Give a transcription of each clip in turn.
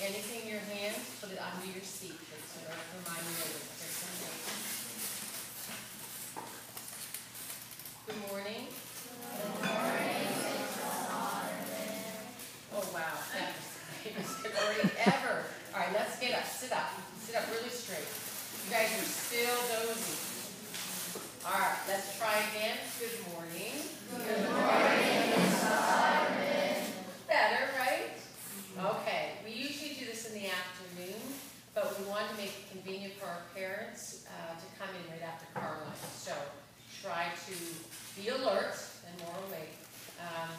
anything in your hand, put it under your seat, that's of remind you of it. Good morning. Oh, wow, that was the good morning ever. All right, let's get up, sit up, sit up really straight. You guys are still dozing. All right, let's try again. To be alert and more awake. Um,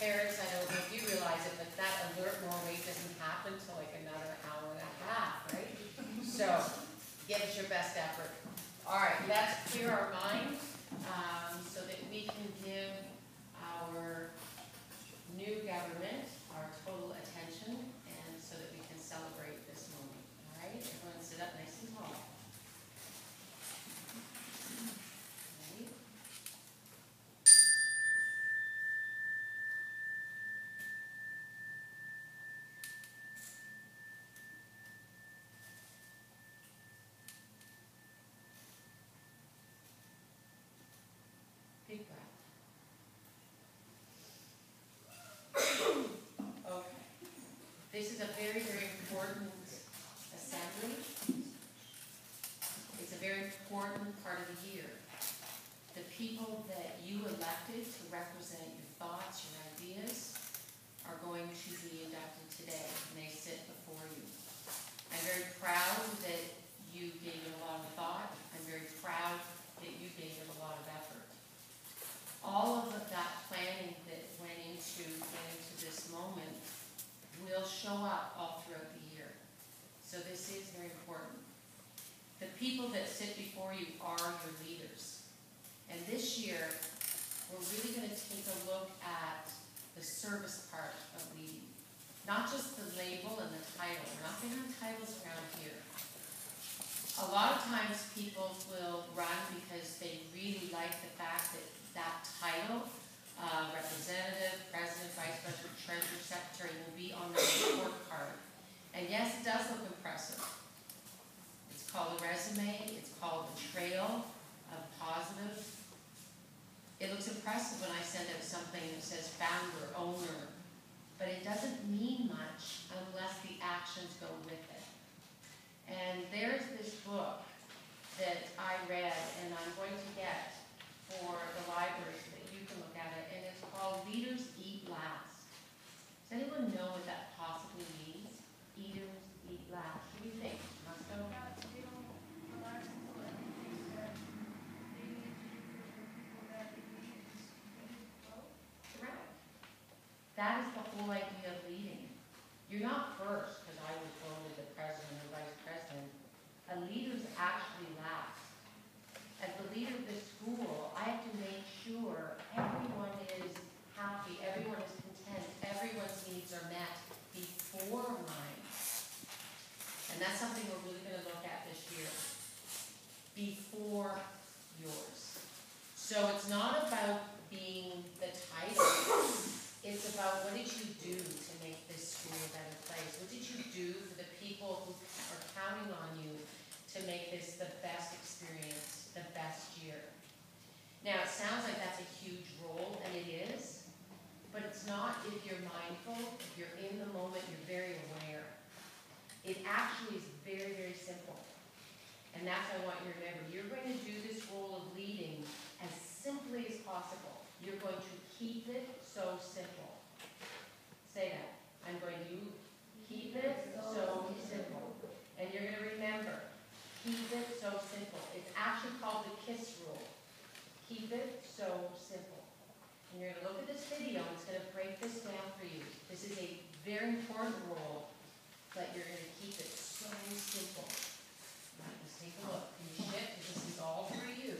Parents, I don't know if you realize it, but that alert more awake doesn't happen till like another hour and a half, right? So give it your best effort. All right, let's clear our mind um, so that we can give our new government our total attention and so that we can celebrate this moment. All right, everyone sit up nice and tall. Ready? Big breath. Okay. This is a very, very important assembly. It's a very important part of the year. The people that you elected to represent your thoughts, your ideas, are going to be inducted today, and they sit before you. I'm very proud that you gave it a lot of thought. I'm very proud that you gave it a lot of effort all of that planning that went into getting to this moment will show up all throughout the year. So this is very important. The people that sit before you are your leaders. And this year, we're really going to take a look at the service part of leading. Not just the label and the title. We're not going to have titles around here. A lot of times people will run because they really like the fact that that title, uh, representative, president, vice president, treasurer, secretary, will be on the report card. And yes, it does look impressive. It's called a resume, it's called a trail of positive. It looks impressive when I send out something that says founder, owner, but it doesn't mean much unless the actions go with it. And there's this book that I read and I'm going to get for the library so that you can look at it, and it's called Leaders Eat Last. Does anyone know what that possibly means? Eaters eat last. What do you think? Must know? Correct. That is the whole idea of leading. You're not first because I was voted the president or vice president. A leader's actually last. As the leader of this school, I have to make sure everyone is happy, everyone is content, everyone's needs are met before mine. And that's something we're really gonna look at this year. Before yours. So it's not about being the title. It's about what did you do to make this school a better place? What did you do for the people who are counting on you to make this the best experience, the best year? Now, it sounds like that's a huge role, and it is, but it's not if you're mindful, if you're in the moment, you're very aware. It actually is very, very simple. And that's what I want you to remember. You're going to do this role of leading as simply as possible. You're going to keep it so simple. Say that. I'm going to keep it so simple. And you're going to remember, keep it so simple. It's actually called the KISS rule. Keep it so simple. And you're going to look at this video, and it's going to break this down for you. This is a very important rule, but you're going to keep it so simple. Right, let's take a look. Can you shift? This is all for you.